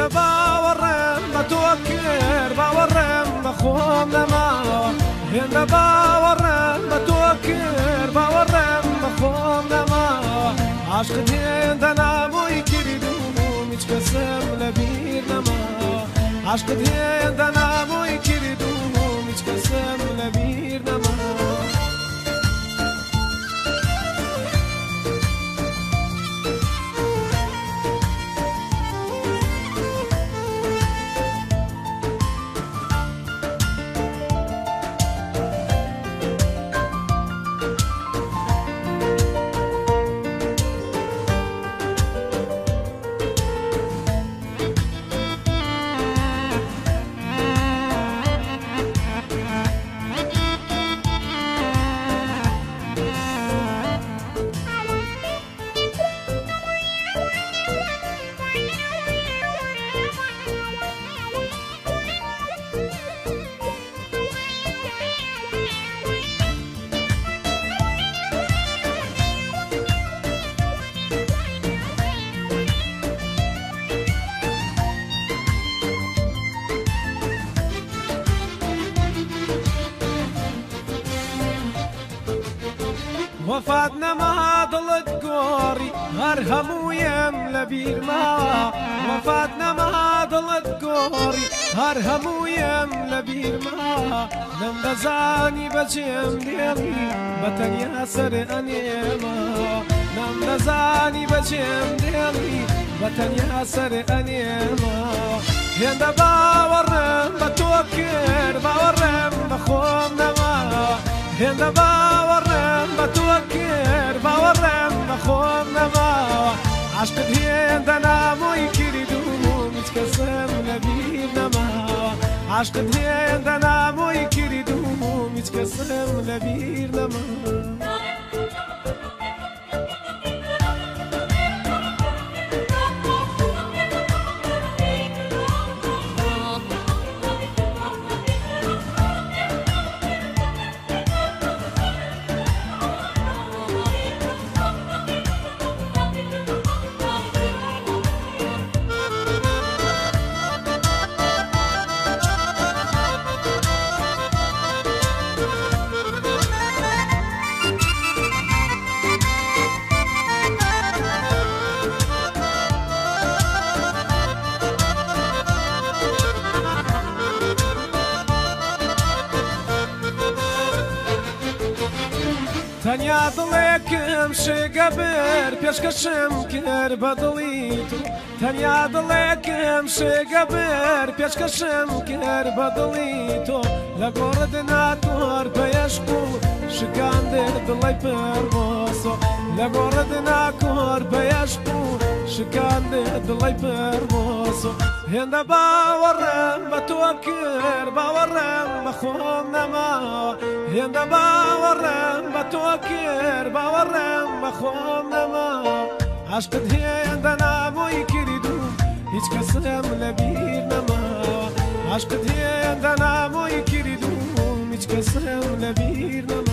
هێندە باوەڕێم بە تۆ کرد باوەڕێم بە خۆم نەماوە هێندە باوەڕێم بە تۆ کرد باوەڕێم بە خۆم نەماوە عاشقت هێندە نامۆی کرد و هیچ کەسم لەبیر نەماوە عاشقت هێندە و هیچ وفاتنا ما ضلت قوري غير هم ويملا بيرما وفاتنا ما ضلت قوري غير هم ويملا بيرما دم دزاني بجيم ديالي بتنيا سر انيما دم دزاني بجيم ديالي بتنيا سر انيما هنده باورم به تو باورم به نما هنده باورم بە تۆ کرد باوەڕێم بە خۆم نەماوە عشقت هێندە نامۆی کرد و هیچ کەسم لەبیر نەماوە عشقت هێندە نامۆی کرد و هیچ کەسم لەبیر نەماوە تەنیا دڵێکم شێگە بر پێشکەشم کرد بە دڵی تو تەنیا دڵێکم شێگە بر پێشکەشم کرد بە دڵی تۆ لە گۆڕت ناتۆر بەیشک و شکاندر دڵی پر بۆسۆ لە گۆڕت ناکۆر بەیشک و شکاندر دڵی پر هند باور باورم با تو کر باورم با خون نما هنده باورم با تو کر باورم با خون نما عشقت هنده نمایی کردو هیچ کسم لبیر نما عشقت هند نمایی کردو هیچ کسم لبیر نما